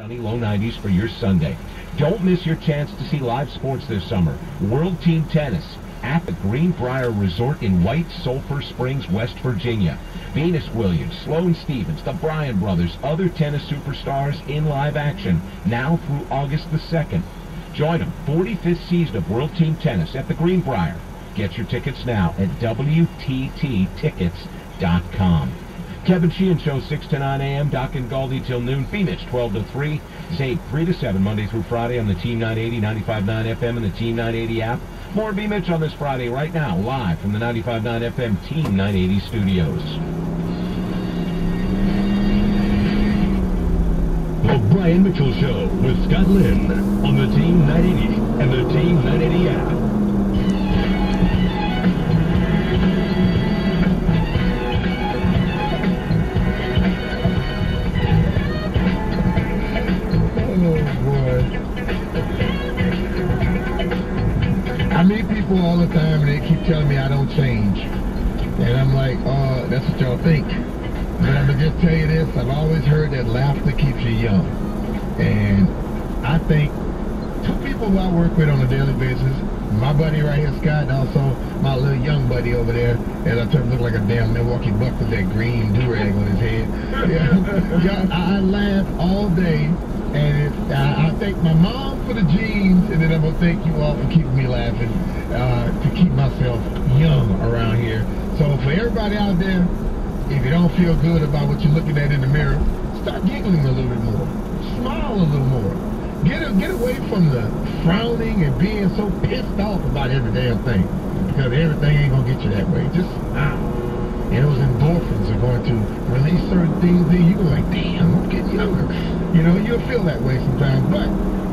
Sunny low 90s for your Sunday. Don't miss your chance to see live sports this summer. World Team Tennis at the Greenbrier Resort in White Sulphur Springs, West Virginia. Venus Williams, Sloane Stevens, the Bryan brothers, other tennis superstars in live action now through August the 2nd. Join them, 45th season of World Team Tennis at the Greenbrier. Get your tickets now at WTTtickets.com. Kevin Sheehan Show, 6 to 9 a.m. Doc and Galdi till noon. Phoenix, 12 to 3. Zabe, 3 to 7, Monday through Friday on the Team 980, 95.9 FM, and the Team 980 app. More B. Mitch on this Friday right now, live from the 95.9 FM Team 980 studios. The Brian Mitchell Show with Scott Linn on the Team 980 and the Team 980 app. People all the time and they keep telling me I don't change. And I'm like, oh, that's what y'all think. But I'm gonna just tell you this, I've always heard that laughter keeps you young. And I think two people who I work with on a daily basis, my buddy right here, Scott, and also my little young buddy over there, and I told him look like a damn Milwaukee Buck with that green do-rag on his head. Yeah, yeah I, I laugh all day and it, I, I thank my mom for the jeans, and then I'm gonna thank you all for keeping me laughing uh, to keep myself young around here. So for everybody out there, if you don't feel good about what you're looking at in the mirror, start giggling a little bit more, smile a little more. Get a, get away from the frowning and being so pissed off about every damn thing, because everything ain't gonna get you that way. Just smile. And those endorphins are going to release certain things in you. You're like, damn, I'm getting younger. You know, you'll feel that way sometimes. But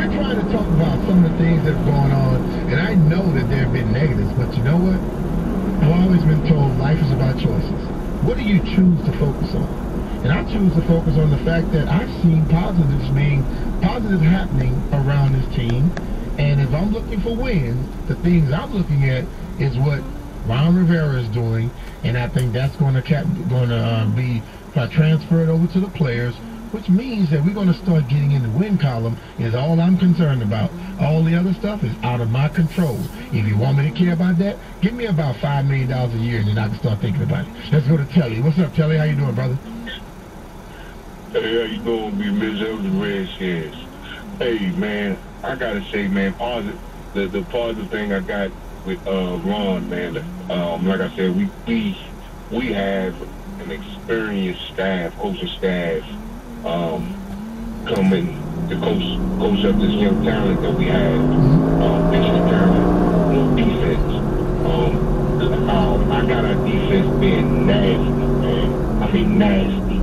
we're trying to talk about some of the things that are going on. And I know that there have been negatives, but you know what? I've always been told life is about choices. What do you choose to focus on? And I choose to focus on the fact that I've seen positives being positive happening around this team. And if I'm looking for wins, the things I'm looking at is what Ron Rivera is doing, and I think that's going to cap, going to uh, be uh, transferred over to the players, which means that we're going to start getting in the win column. Is all I'm concerned about. All the other stuff is out of my control. If you want me to care about that, give me about five million dollars a year, and then I can start thinking about it. Let's go to Telly. What's up, Telly? How you doing, brother? Hey, how you doing, be of the Redskins? Hey, man, I gotta say, man, positive. The the positive thing I got with uh, Ron, man. Um, like I said, we we we have an experienced staff, coaching staff, um, coming to coach coach up this young talent that we have, um, extra talent on defense. Um, um, I got our defense being nasty, man. I mean nasty.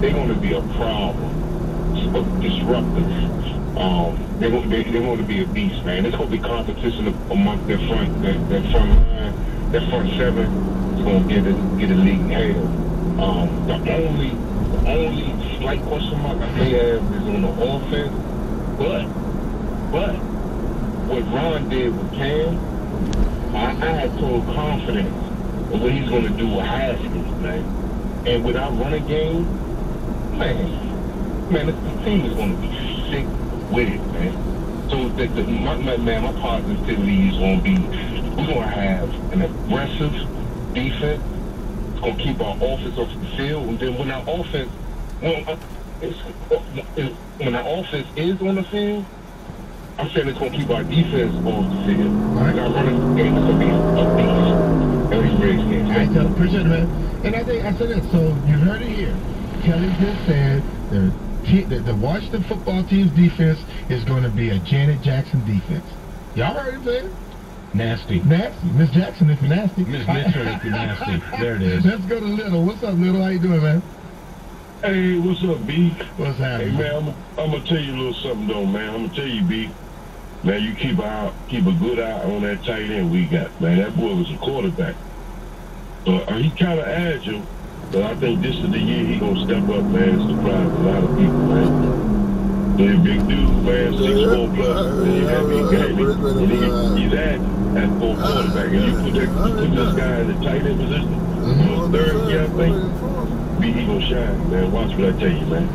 They're going to be a problem, disruptive. Um, they're going, they, they're to be a beast, man. It's going to be competition among their front, their, their front line, their front seven. Going to get a get a league hell. Um, the only the only slight question mark I may have is on the offense, but but what Ron did with Cam, I, I had total confidence in what he's going to do with Haskins, man. And without running game, man, man, the team is going to be sick with it, man. So the, the, my, my, man, my positivity is going to be, we're going to have an aggressive defense. It's going to keep our offense off the field. And then when our offense, when, uh, it's, it's, when our offense is on the field, I'm saying it's going to keep our defense off the field. Right. Our running game is going to be a beast. Every race game. I tell, appreciate it, man. And I think I said that. So you heard it here. Kelly just said the, the, the Washington football team's defense is going to be a Janet Jackson defense. Y'all heard it, man? Nasty. Nasty. Miss Jackson if you're nasty. Miss Mitchell if you're nasty. There it is. Let's go to Little. What's up, Little? How you doing, man? Hey, what's up, B? What's Hey happening? man, I'm, I'm gonna tell you a little something though, man. I'm gonna tell you, B. Man, you keep eye, keep a good eye on that tight end we got, man. That boy was a quarterback. Uh, he kind of agile, but I think this is the year he gonna step up, man. and Surprise a lot of people, man. He's a big dude, man. Six four plus. And he had me and he, he's at at full quarterback. And you put, that, you put this guy in the tight end position, on his third year, I think. B, he gonna shine, man. Watch what I tell you, man.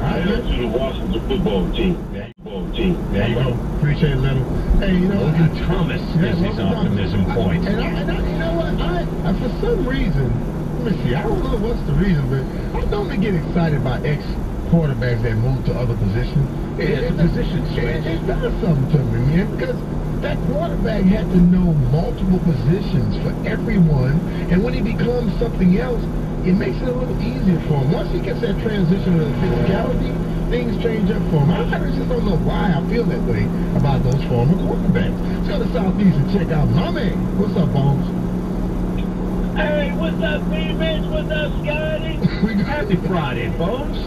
Ah, I Hell to the Washington football team. There Football team. There you go. Appreciate it, Little. Hey, you know, Logan I- Thomas Yeah, is his Logan Thomas. optimism I- point. And, I, and I, you know what? I, I, for some reason, let me see. I don't know what's the reason, but I normally get excited by ex quarterbacks that move to other positions. Yeah, it's a does- position switch. It, it does something to me, man, because that quarterback had to know multiple positions for everyone, and when he becomes something else, it makes it a little easier for him. Once he gets that transition to the physicality, things change up for him. I just don't know why I feel that way about those former quarterbacks. Let's go to Southeast and check out my man. What's up, Bones? Hey, what's up, B-Mitch? What's up, Scotty? Happy Friday, Bones.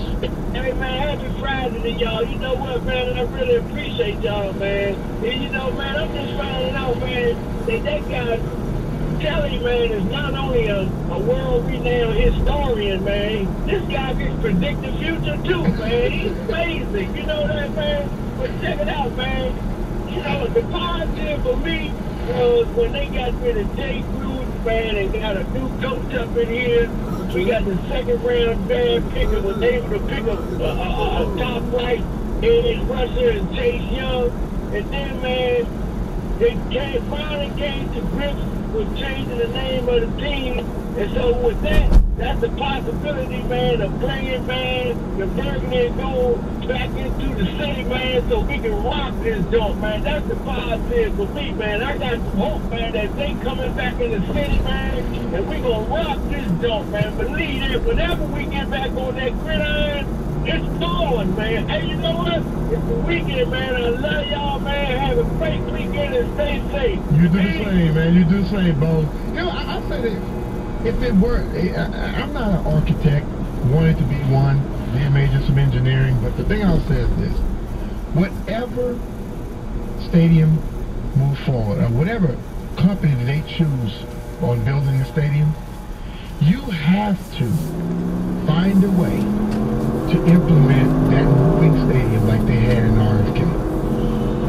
Hey, man, happy Friday to y'all. You know what, man? And I really appreciate y'all, man. And you know, man, I'm just finding out, man, that that guy, Kelly, man, is not only a, a world-renowned historian, man. This guy can predict the future, too, man. He's amazing. You know that, man? But check it out, man. You know, the positive for me was when they got rid of Jay Gruden, man, and got a new coach up in here. We got the second round draft pick and was able to pick up a, a, a top right edge rusher and Chase Young. And then, man, they came, finally came to grips with changing the name of the team. And so with that, that's a possibility, man, of playing, man, the burgundy and back into the city, man, so we can rock this joint, man. That's the positive for me, man. I got some hope, man, that they coming back in the city, man, and we gonna rock this joint, man. Believe it. whenever we get back on that gridiron, it's going, man. Hey, you know what? It's the weekend, man. I love y'all, man. Have a great weekend and stay safe. You do the same, man. You do the same, Bones. You know, I, I say that if it were, eh, I, I- I'm not an architect, wanted to be one, then major some engineering, but the thing I'll say is this. Whatever stadium move forward, or whatever company that they choose on building the stadium, you have to find a way to implement that moving stadium like they had in RFK.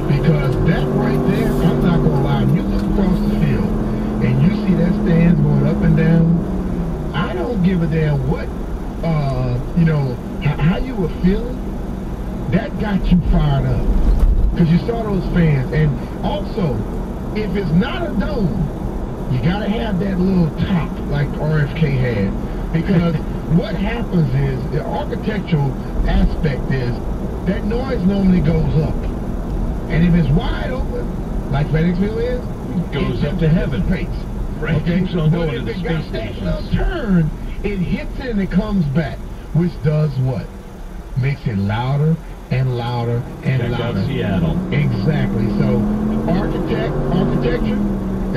Because that right there, I'm not gonna lie, you look across the field and you see that stands going up and down, I don't give a damn what, uh, you know, how, how you were feeling. That got you fired up. Because you saw those fans. And also, if it's not a dome, you gotta have that little top like RFK had. Because what happens is, the architectural aspect is, that noise normally goes up. And if it's wide open, like FedExField is, it Goes it up to heaven. Right, Okay, keeps on but going if to the space little turn, it hits it and it comes back, which does what? Makes it louder and louder and Check out louder. Seattle. Exactly. So, architect, architecture.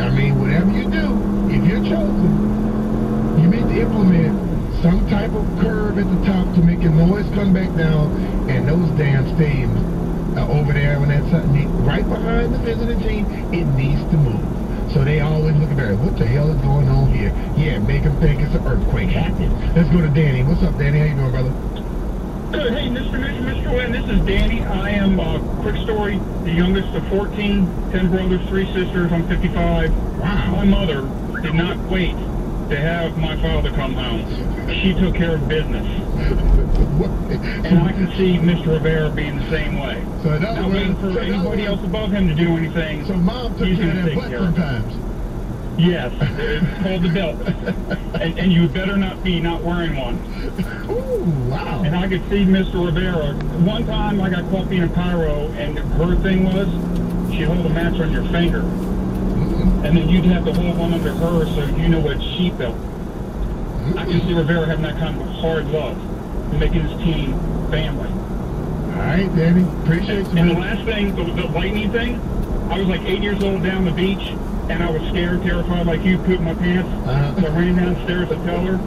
I mean, whatever you do, if you're chosen, you need to implement some type of curve at the top to make your noise come back down, and those damn stadiums uh, over there when that's need, right behind the visiting team, it needs to move. So they always look at. What the hell is going on here? Yeah, make them think it's an earthquake happening. Let's go to Danny. What's up, Danny? How you doing, brother? Good. Hey, Mr. Mitch, Mr. Wynn, this is Danny. I am, uh, quick story, the youngest of 14, 10 brothers, 3 sisters. I'm 55. Wow. My mother did not wait to have my father come home. She took care of business. And I can see Mr. Rivera being the same way. So other Not waiting for so anybody else above him to do anything. So mom took He's care of that take butt care of it. sometimes. Yes, it's called the belt. and, and you better not be not wearing one. Ooh, wow. And I could see Mr. Rivera. One time I got caught being a pyro, and her thing was she'd hold a match on your finger. And then you'd have to hold one under her so you know what she felt. I can see Rivera having that kind of hard love, and making his team family. All right, Danny. Appreciate you, And the last thing, the, the lightning thing, I was like eight years old down the beach, and I was scared, terrified like you, pooped my pants. Uh-huh. So I ran downstairs to tell her.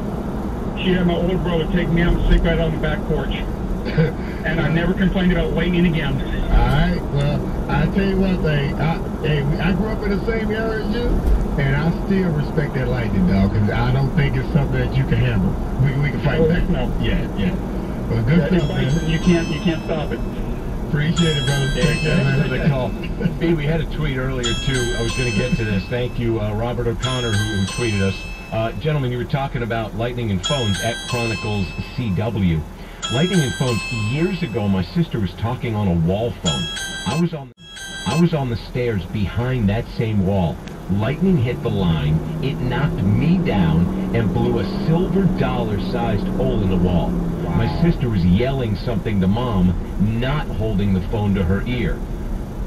She had my older brother take me out and sleep right on the back porch. And I never complained about lightning again. All right. Well, I tell you one thing. I, hey, I grew up in the same area as you, and I still respect that lightning, dog, because I don't think it's something that you can handle. We, we can fight Oh, back. heck no. Yeah, yeah. Well, good That stuff, man. you can't, you can't stop it. Appreciate it, brother. Yeah, Take care, thanks for the call. B, we had a tweet earlier too. I was going to get to this. Thank you, uh, Robert O'Connor, who, who tweeted us. Uh, gentlemen, you were talking about lightning and phones at Chronicles CW. Lightning and phones. Years ago, my sister was talking on a wall phone. I was on, I was on the stairs behind that same wall. Lightning hit the line. It knocked me down and blew a silver dollar-sized hole in the wall. My sister was yelling something to mom, not holding the phone to her ear.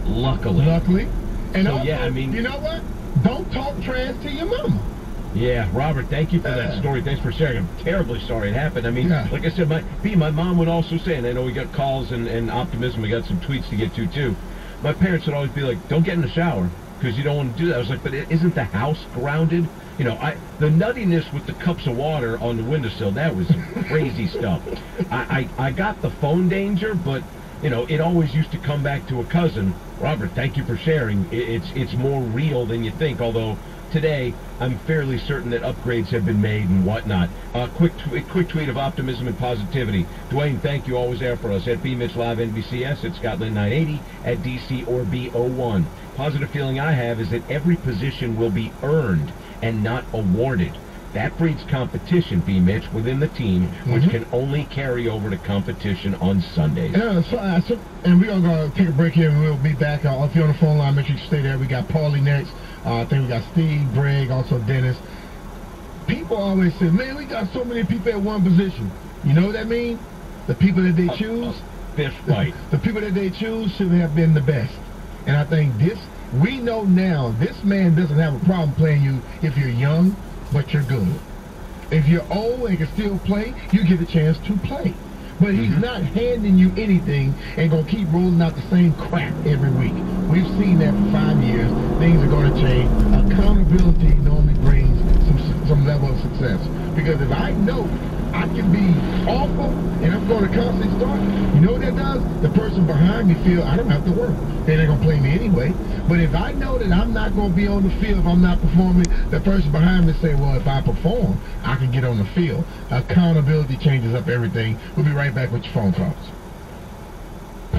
Luckily. Luckily. And So, also, yeah, I mean- you know what? Don't talk trash to your mama. Yeah, Robert, thank you for that Yeah. story. Thanks for sharing. I'm terribly sorry it happened. I mean, Yeah. like I said, my B, my mom would also say, and I know we got calls and, and optimism. We got some tweets to get to too. My parents would always be like, "Don't get in the shower because you don't want to do that." I was like, "But isn't the house grounded?" You know, I the nuttiness with the cups of water on the windowsill that was crazy stuff. I, I I got the phone danger, but you know, it always used to come back to a cousin. Robert, thank you for sharing. I- It's it's more real than you think. Although today, I'm fairly certain that upgrades have been made and whatnot. Uh, quick quick tweet of optimism and positivity. Dwayne, thank you. Always there for us at B Mitch Live NBCS at Scotland 980 at DC or B01. Positive feeling I have is that every position will be earned and not awarded. That breeds competition, B. Mitch, within the team, which can only carry over to competition on Sundays. Yeah, so, uh, so, and we're gonna take a break here, and we'll be back. Uh, if you're on the phone line, make sure you stay there. We got Paulie next. Uh, I think we got Steve, Greg, also Dennis. People always say, "Man, we got so many people at one position." You know what that means? The people that they choose, Fist fight. the people that they choose should have been the best. And I think this, we know now, this man doesn't have a problem playing you if you're young, but you're good. If you're old and can still play, you get a chance to play. But he's mm-hmm. not handing you anything and gonna keep rolling out the same crap every week. We've seen that for five years. Things are gonna change. Accountability normally brings some some level of success. Because if I know I can be awful and I'm going to constantly start, you know what that does? The person behind me feel I don't have to work. They're not gonna play me anyway. But if I know that I'm not gonna be on the field if I'm not performing, the person behind me say, well, if I perform, I can get on the field. Accountability changes up everything. We'll be right back with your phone calls.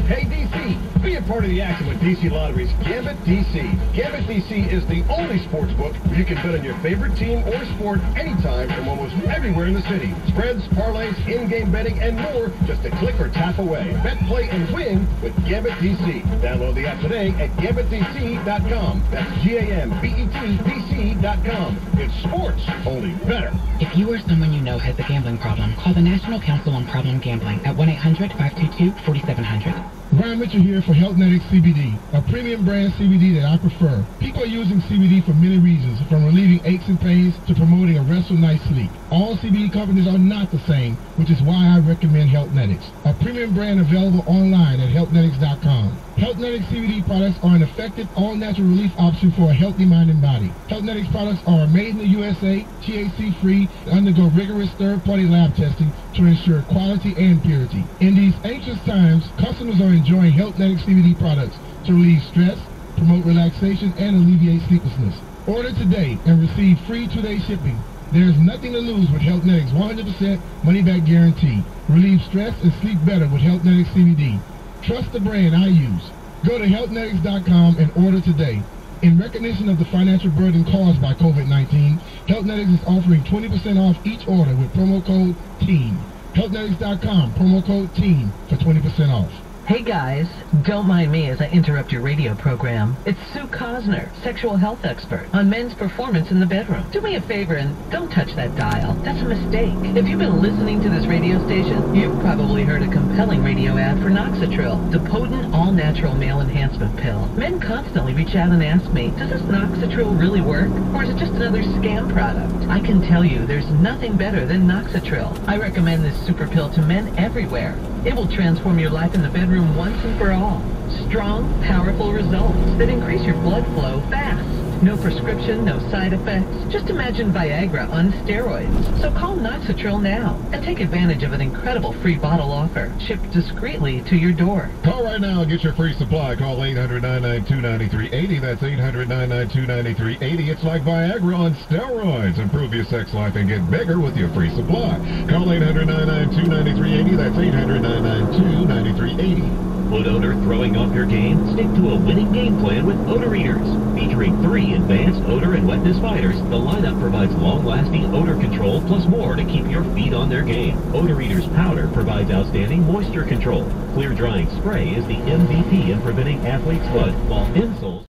Hey DC, be a part of the action with DC Lottery's Gambet DC. Gambet DC is the only sports book where you can bet on your favorite team or sport anytime from almost everywhere in the city. Spreads, parlays, in-game betting, and more just a click or tap away. Bet, play, and win with Gambet DC. Download the app today at gambetdc.com. That's G-A-M-B-E-T-D-C.com. It's sports, only better. If you or someone you know has a gambling problem, call the National Council on Problem Gambling at 1-800-522-4700. Brian Mitchell here for Healthnetics CBD, a premium brand CBD that I prefer. People are using CBD for many reasons, from relieving aches and pains to promoting a restful night's sleep. All CBD companies are not the same, which is why I recommend Healthnetics, a premium brand available online at healthnetics.com. Healthnetics CBD products are an effective all-natural relief option for a healthy mind and body. Healthnetics products are made in the USA, THC-free, and undergo rigorous third-party lab testing to ensure quality and purity. In these anxious times, customers are enjoying Healthnetics CBD products to relieve stress, promote relaxation, and alleviate sleeplessness. Order today and receive free two-day shipping. There's nothing to lose with Healthnetics 100% money-back guarantee. Relieve stress and sleep better with Healthnetics CBD. Trust the brand I use. Go to healthnetics.com and order today. In recognition of the financial burden caused by COVID-19, Healthnetics is offering 20% off each order with promo code TEAM. Healthnetics.com, promo code TEAM for 20% off. Hey guys, don't mind me as I interrupt your radio program. It's Sue Cosner, sexual health expert on men's performance in the bedroom. Do me a favor and don't touch that dial. That's a mistake. If you've been listening to this radio station, you've probably heard a compelling radio ad for Noxitril, the potent all-natural male enhancement pill. Men constantly reach out and ask me, does this Noxitril really work? Or is it just another scam product? I can tell you there's nothing better than Noxitril. I recommend this super pill to men everywhere. It will transform your life in the bedroom once and for all. Strong, powerful results that increase your blood flow fast. No prescription, no side effects. Just imagine Viagra on steroids. So call Noxitril now and take advantage of an incredible free bottle offer shipped discreetly to your door. Call right now and get your free supply. Call 800-992-9380. That's 800-992-9380. It's like Viagra on steroids. Improve your sex life and get bigger with your free supply. Call 800-992-9380. That's 800-992-9380. Foot odor throwing off your game? Stick to a winning game plan with Odor Eaters. Featuring three advanced odor and wetness fighters, the lineup provides long-lasting odor control plus more to keep your feet on their game. Odor Eaters powder provides outstanding moisture control. Clear drying spray is the MVP in preventing athlete's foot, while insoles